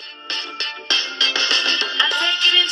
I take it in